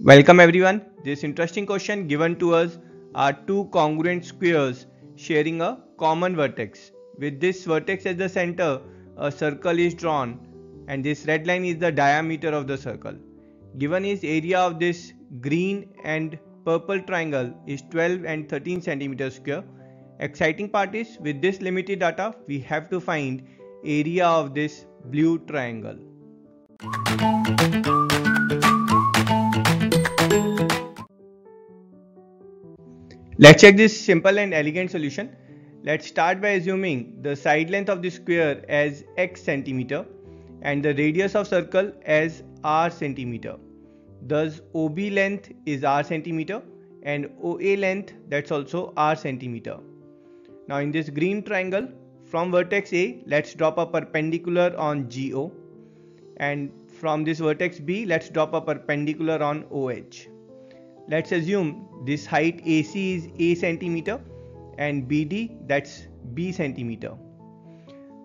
Welcome everyone. This interesting question given to us are two congruent squares sharing a common vertex. With this vertex as the center, a circle is drawn and this red line is the diameter of the circle. Given is area of this green and purple triangle is 12 and 13 centimeter square. Exciting part is with this limited data we have to find area of this blue triangle. Let's check this simple and elegant solution. Let's start by assuming the side length of the square as x centimeter and the radius of circle as r centimeter. Thus OB length is r centimeter and OA length that's also r centimeter. Now in this green triangle from vertex A let's drop a perpendicular on GO and from this vertex B let's drop a perpendicular on OH. Let's assume this height AC is A centimeter and BD that's B centimeter.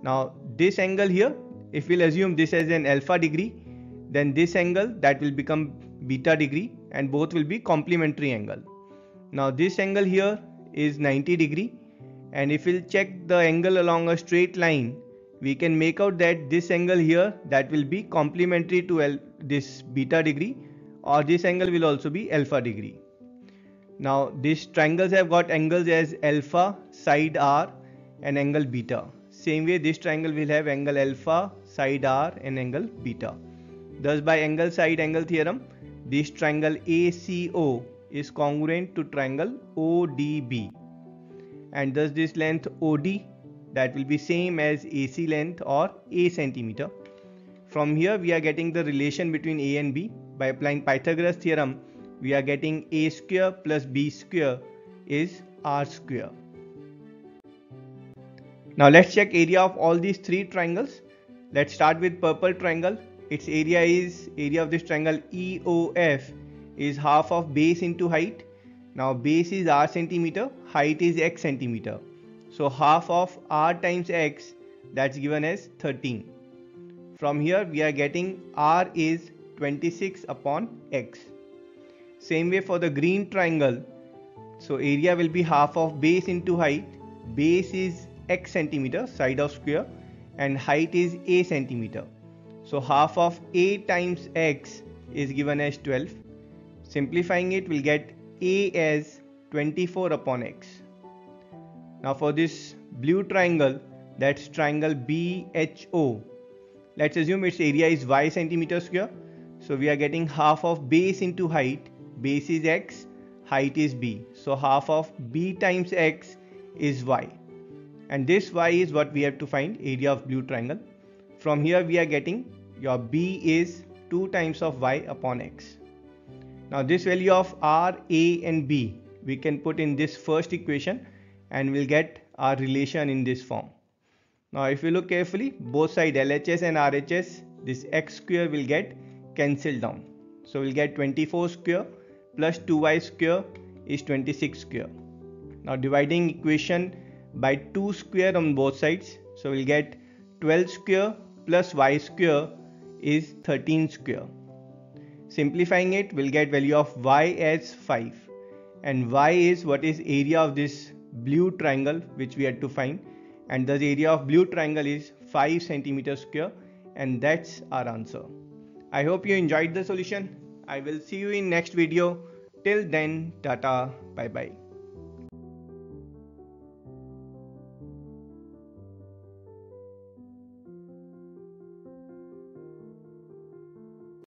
Now this angle here if we'll assume this as an alpha degree then this angle that will become beta degree and both will be complementary angle. Now this angle here is 90 degree and if we'll check the angle along a straight line we can make out that this angle here that will be complementary to L this beta degree or this angle will also be alpha degree. Now these triangles have got angles as alpha side r and angle beta. Same way this triangle will have angle alpha side r and angle beta. Thus by angle side angle theorem this triangle ACO is congruent to triangle ODB and thus this length OD that will be same as AC length or A centimeter. From here we are getting the relation between A and B by applying Pythagoras theorem we are getting a square plus b square is r square. Now let's check area of all these three triangles. Let's start with purple triangle. Its area is area of this triangle EOF is half of base into height. Now base is r centimeter, height is x centimeter. So half of r times x that's given as 13. From here we are getting r is 26 upon x. Same way for the green triangle. So area will be half of base into height. Base is x centimeter, side of square and height is a centimeter. So half of a times x is given as 12. Simplifying it will get a as 24 upon x. Now for this blue triangle that's triangle BHO. Let's assume its area is y centimeter square so we are getting half of base into height. Base is x, height is b. So half of b times x is y. And this y is what we have to find area of blue triangle. From here we are getting your b is 2 times of y upon x. Now this value of r, a and b we can put in this first equation and we'll get our relation in this form. Now if you look carefully both side LHS and RHS this x square will get cancel down. So we'll get 24 square plus 2y square is 26 square. Now dividing equation by 2 square on both sides. So we'll get 12 square plus y square is 13 square. Simplifying it, we'll get value of y as 5 and y is what is area of this blue triangle which we had to find and the area of blue triangle is 5 centimeter square and that's our answer. I hope you enjoyed the solution. I will see you in next video. Till then, tata, bye bye.